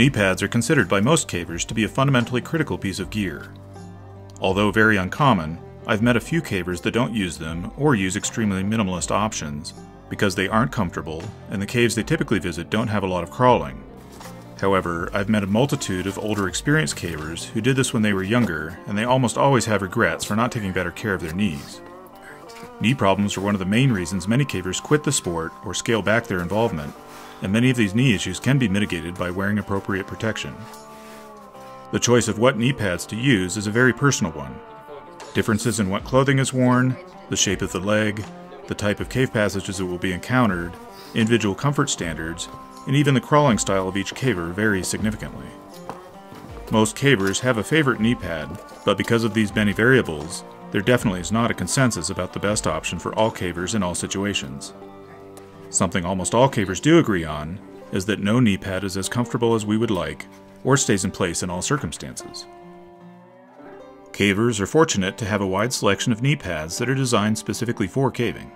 Knee pads are considered by most cavers to be a fundamentally critical piece of gear. Although very uncommon, I've met a few cavers that don't use them or use extremely minimalist options because they aren't comfortable and the caves they typically visit don't have a lot of crawling. However, I've met a multitude of older experienced cavers who did this when they were younger and they almost always have regrets for not taking better care of their knees. Knee problems are one of the main reasons many cavers quit the sport or scale back their involvement, and many of these knee issues can be mitigated by wearing appropriate protection. The choice of what knee pads to use is a very personal one. Differences in what clothing is worn, the shape of the leg, the type of cave passages that will be encountered, individual comfort standards, and even the crawling style of each caver vary significantly. Most cavers have a favorite knee pad, but because of these many variables, there definitely is not a consensus about the best option for all cavers in all situations. Something almost all cavers do agree on is that no knee pad is as comfortable as we would like or stays in place in all circumstances. Cavers are fortunate to have a wide selection of knee pads that are designed specifically for caving.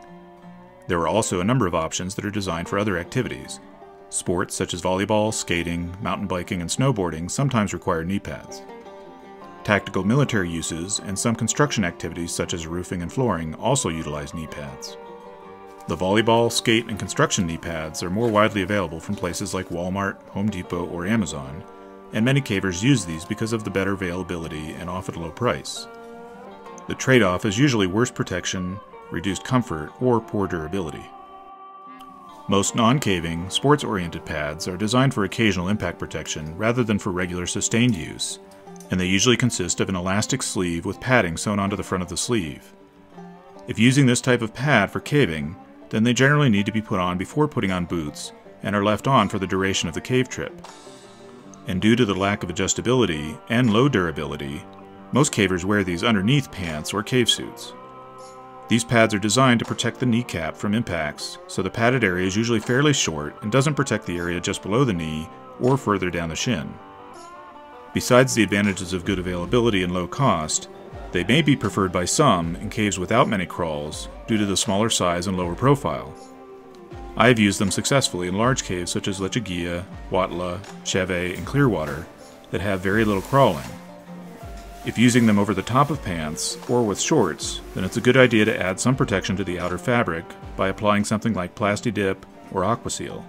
There are also a number of options that are designed for other activities. Sports such as volleyball, skating, mountain biking, and snowboarding sometimes require knee pads. Tactical military uses and some construction activities such as roofing and flooring also utilize knee pads. The volleyball, skate, and construction knee pads are more widely available from places like Walmart, Home Depot, or Amazon, and many cavers use these because of the better availability and often low price. The trade off is usually worse protection, reduced comfort, or poor durability. Most non caving, sports oriented pads are designed for occasional impact protection rather than for regular sustained use, and they usually consist of an elastic sleeve with padding sewn onto the front of the sleeve. If using this type of pad for caving, then they generally need to be put on before putting on boots and are left on for the duration of the cave trip. And due to the lack of adjustability and low durability, most cavers wear these underneath pants or cave suits. These pads are designed to protect the kneecap from impacts, so the padded area is usually fairly short and doesn't protect the area just below the knee or further down the shin. Besides the advantages of good availability and low cost, they may be preferred by some in caves without many crawls due to the smaller size and lower profile. I have used them successfully in large caves such as Lechuguilla, Huautla, Cheve, and Clearwater that have very little crawling. If using them over the top of pants or with shorts, then it's a good idea to add some protection to the outer fabric by applying something like Plasti-Dip or Aquaseal.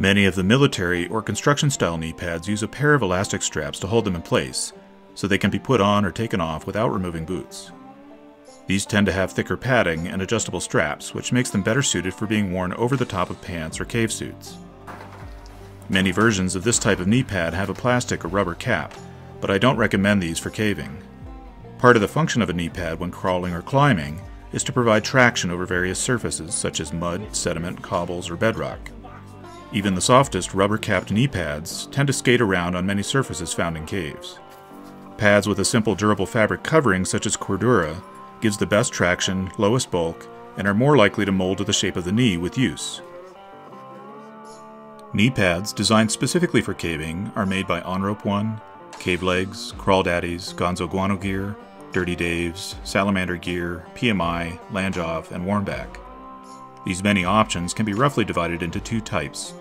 Many of the military or construction style knee pads use a pair of elastic straps to hold them in place, so they can be put on or taken off without removing boots. These tend to have thicker padding and adjustable straps, which makes them better suited for being worn over the top of pants or cave suits. Many versions of this type of knee pad have a plastic or rubber cap, but I don't recommend these for caving. Part of the function of a knee pad when crawling or climbing is to provide traction over various surfaces such as mud, sediment, cobbles, or bedrock. Even the softest rubber-capped knee pads tend to skate around on many surfaces found in caves. Pads with a simple durable fabric covering such as Cordura gives the best traction, lowest bulk, and are more likely to mold to the shape of the knee with use. Knee pads designed specifically for caving are made by OnRope One, Cave Legs, Crawl Daddies, Gonzo Guano Gear, Dirty Daves, Salamander Gear, PMI, Landjoff, and Warmbac. These many options can be roughly divided into two types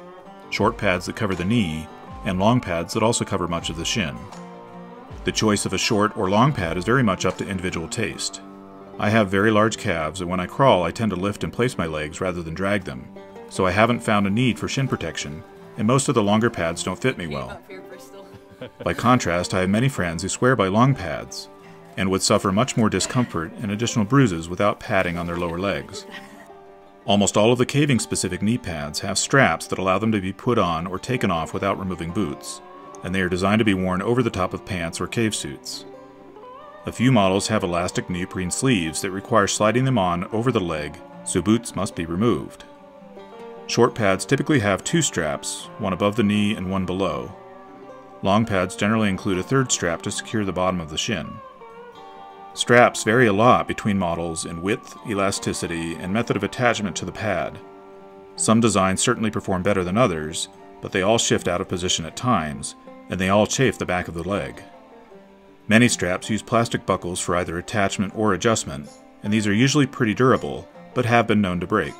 short pads that cover the knee, and long pads that also cover much of the shin. The choice of a short or long pad is very much up to individual taste. I have very large calves, and when I crawl, I tend to lift and place my legs rather than drag them, so I haven't found a need for shin protection, and most of the longer pads don't fit me well. By contrast, I have many friends who swear by long pads, and would suffer much more discomfort and additional bruises without padding on their lower legs. Almost all of the caving specific knee pads have straps that allow them to be put on or taken off without removing boots, and they are designed to be worn over the top of pants or cave suits. A few models have elastic neoprene sleeves that require sliding them on over the leg, so boots must be removed. Short pads typically have two straps, one above the knee and one below. Long pads generally include a third strap to secure the bottom of the shin. Straps vary a lot between models in width, elasticity, and method of attachment to the pad. Some designs certainly perform better than others, but they all shift out of position at times, and they all chafe the back of the leg. Many straps use plastic buckles for either attachment or adjustment, and these are usually pretty durable, but have been known to break.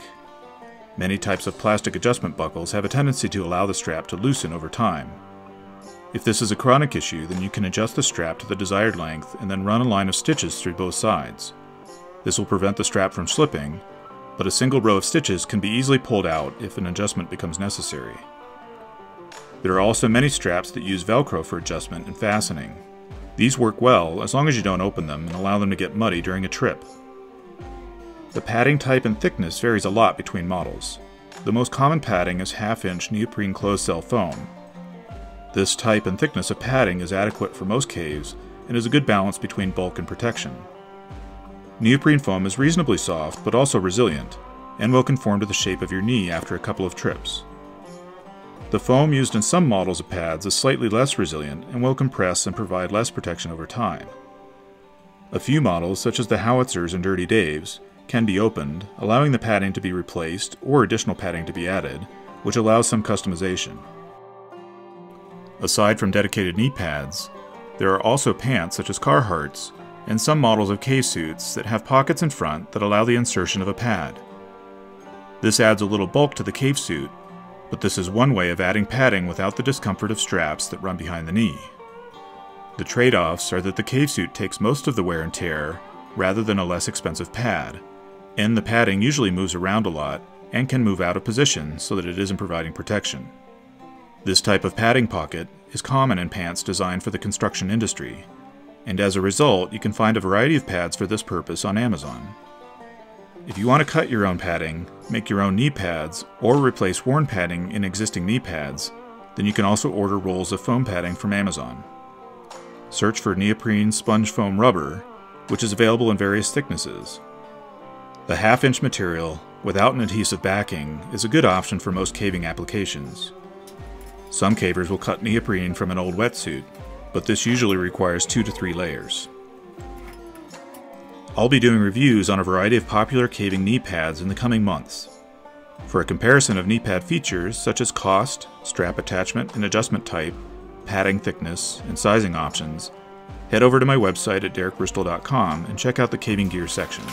Many types of plastic adjustment buckles have a tendency to allow the strap to loosen over time. If this is a chronic issue, then you can adjust the strap to the desired length and then run a line of stitches through both sides. This will prevent the strap from slipping, but a single row of stitches can be easily pulled out if an adjustment becomes necessary. There are also many straps that use Velcro for adjustment and fastening. These work well as long as you don't open them and allow them to get muddy during a trip. The padding type and thickness varies a lot between models. The most common padding is half-inch neoprene closed cell foam. This type and thickness of padding is adequate for most caves and is a good balance between bulk and protection. Neoprene foam is reasonably soft but also resilient, and will conform to the shape of your knee after a couple of trips. The foam used in some models of pads is slightly less resilient and will compress and provide less protection over time. A few models, such as the Howitzers and Dirty Daves, can be opened, allowing the padding to be replaced or additional padding to be added, which allows some customization. Aside from dedicated knee pads, there are also pants such as Carhartt's and some models of cave suits that have pockets in front that allow the insertion of a pad. This adds a little bulk to the cave suit, but this is one way of adding padding without the discomfort of straps that run behind the knee. The trade-offs are that the cave suit takes most of the wear and tear rather than a less expensive pad, and the padding usually moves around a lot and can move out of position so that it isn't providing protection. This type of padding pocket is common in pants designed for the construction industry, and as a result, you can find a variety of pads for this purpose on Amazon. If you want to cut your own padding, make your own knee pads, or replace worn padding in existing knee pads, then you can also order rolls of foam padding from Amazon. Search for neoprene sponge foam rubber, which is available in various thicknesses. The half inch material, without an adhesive backing, is a good option for most caving applications. Some cavers will cut neoprene from an old wetsuit, but this usually requires two to three layers. I'll be doing reviews on a variety of popular caving knee pads in the coming months. For a comparison of knee pad features such as cost, strap attachment and adjustment type, padding thickness, and sizing options, head over to my website at derekbristol.com and check out the caving gear section.